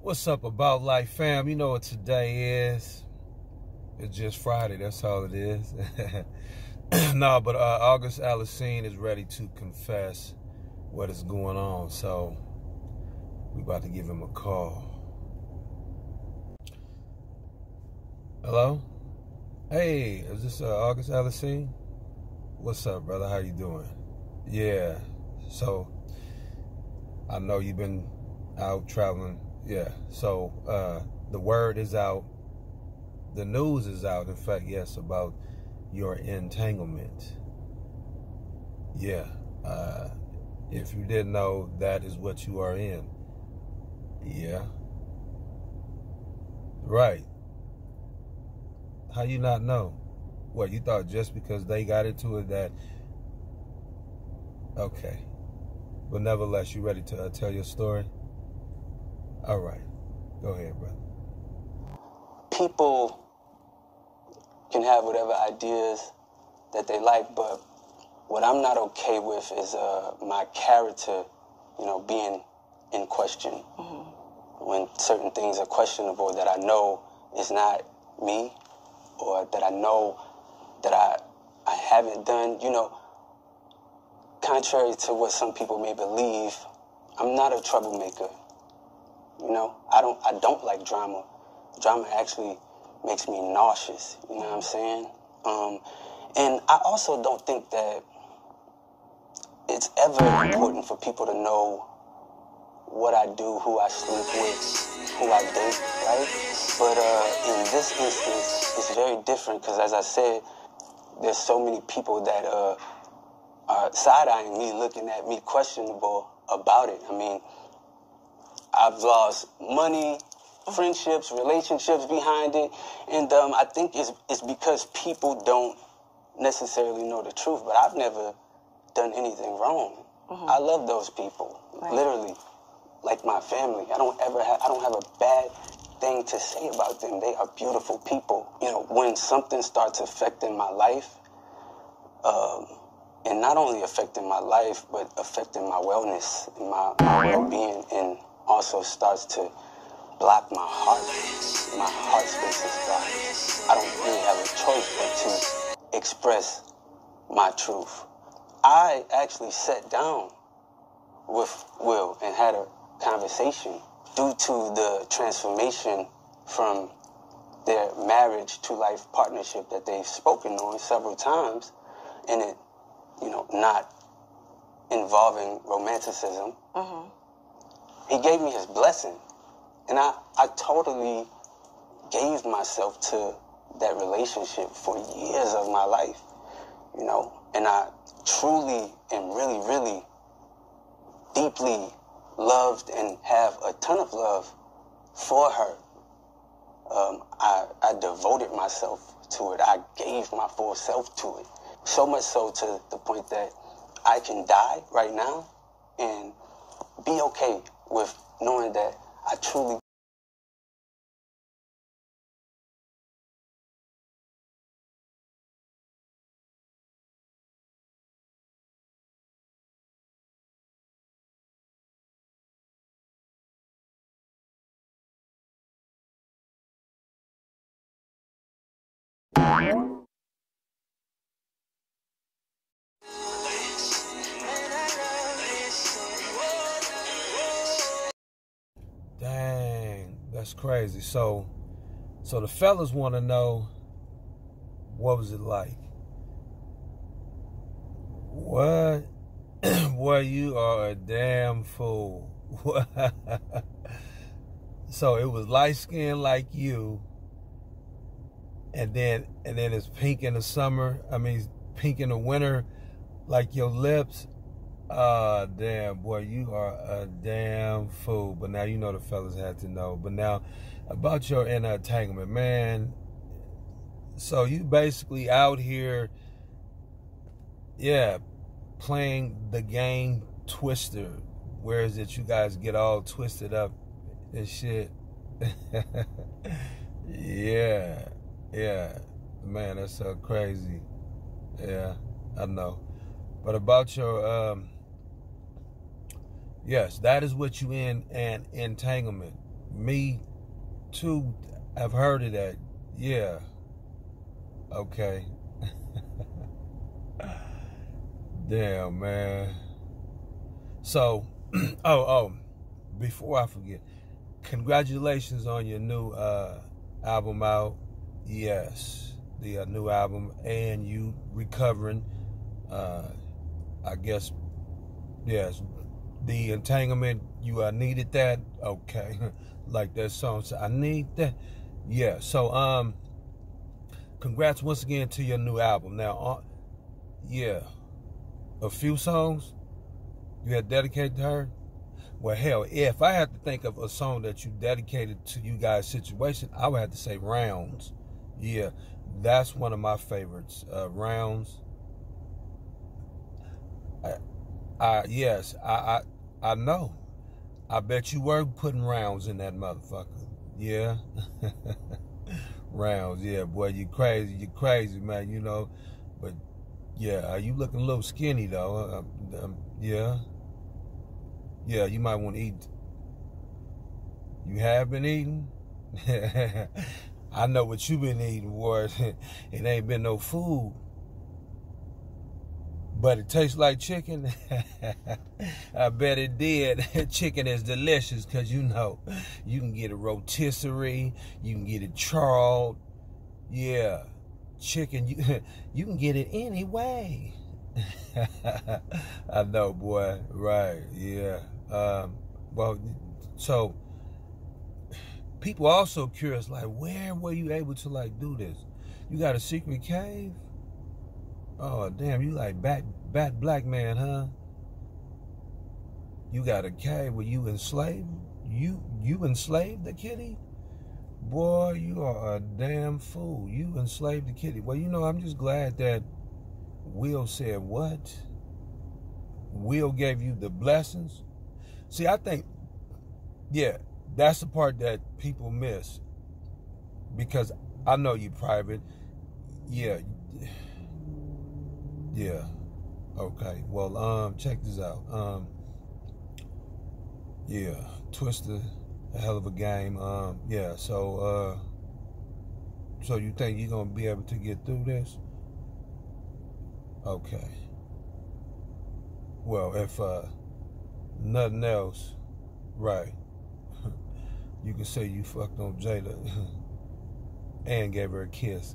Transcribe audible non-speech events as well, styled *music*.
What's up about life, fam? You know what today is. It's just Friday, that's all it is. *laughs* no, but uh, August Alsina is ready to confess what is going on. So we about to give him a call. Hello? Hey, is this uh, August Alsina? What's up, brother? How you doing? Yeah. So I know you've been out traveling. Yeah. So uh, the word is out. The news is out. In fact, yes, about your entanglement. Yeah. Uh, if you didn't know, that is what you are in. Yeah. Right. How you not know? What you thought just because they got into it that? Okay. But nevertheless, you ready to uh, tell your story? All right. Go ahead, brother. people can have whatever ideas that they like, but what I'm not okay with is uh, my character, you know, being in question. When certain things are questionable that I know is not me, or that I know that I I haven't done, you know, contrary to what some people may believe, I'm not a troublemaker. You know, I don't I don't like drama. Drama actually makes me nauseous. You know what I'm saying? Um, and I also don't think that it's ever important for people to know what I do, who I sleep with, who I date, right? But uh, in this instance, it's very different because, as I said, there's so many people that uh, are side eyeing me, looking at me questionable about it. I mean, I've lost money, friendships, relationships behind it, and um, I think it's it's because people don't necessarily know the truth. But I've never done anything wrong. I love those people, Right. literally, like my family. I don't ever have I don't have a bad thing to say about them. They are beautiful people. You know, when something starts affecting my life, um, and not only affecting my life, but affecting my wellness and my, my well-being, and also starts to block my heart. My heart space is blocked. I don't really have a choice but to express my truth. I actually sat down with Will and had a conversation due to the transformation from their marriage to life partnership that they've spoken on several times and it you know not involving romanticism. Mm-hmm. He gave me his blessing and i i totally gave myself to that relationship for years of my life you know and i truly and really really deeply loved and have a ton of love for her um, I, I devoted myself to it. I gave my full self to it. So much so to the point that I can die right now and be okay with knowing that I truly Dang, that's crazy. So, so the fellas want to know what was it like? What? *clears throat* Boy, you are a damn fool. *laughs* so it was light skinned like you, and then and then it's pink in the summer. I mean, pink in the winter, like your lips. Ah, damn, boy, you are a damn fool. But now you know the fellas had to know. But now, about your inner entanglement, man. So you basically out here, yeah, playing the game Twister. Where is it you guys get all twisted up and shit? *laughs* yeah, yeah, man, that's so crazy. Yeah, I know. But about your um, yes, that is what you in an entanglement. Me, too. I've heard of that. Yeah. Okay. *laughs* Damn, man. So, *clears throat* oh, oh, before I forget, congratulations on your new uh, album out. Yes, the uh, new album, and you recovering. Uh, I guess, yes, the entanglement. You uh, needed that. Okay, *laughs* like that song. So I need that. Yeah. So, um, congrats once again to your new album. Now, uh, yeah, a few songs you had dedicated to her. Well, hell, if I had to think of a song that you dedicated to you guys' situation, I would have to say Rounds. Yeah, that's one of my favorites. Uh, rounds. I, I yes, I, I I know. I bet you were putting rounds in that motherfucker. Yeah. *laughs* rounds, yeah, boy, you crazy, you crazy, man, you know. But yeah, you looking a little skinny though. Um, um, yeah. Yeah, you might want to eat. You have been eating? *laughs* I know what you've been eating, boy. *laughs* it ain't been no food. But it tastes like chicken. *laughs* I bet it did. *laughs* chicken is delicious because you know you can get a rotisserie, you can get it charred. Yeah, chicken, you, you can get it anyway. I know, boy. Right, yeah. Um, well, so people also curious, like, where were you able to like do this? You got a secret cave? Oh damn, you like bat bat black man, huh? You got a cave where you enslaved? You you enslaved the kitty? Boy, you are a damn fool. You enslaved the kitty. Well, you know, I'm just glad that Will said what? Will gave you the blessings. See, I think, yeah, that's the part that people miss because I know you private. Yeah. Yeah. Okay. Well, um, check this out. Um, yeah, Twister, a hell of a game. Um, yeah. So, uh, so you think you're gonna be able to get through this? Okay. Well, if uh, nothing else, right? You can say you fucked on Jada *laughs* and gave her a kiss.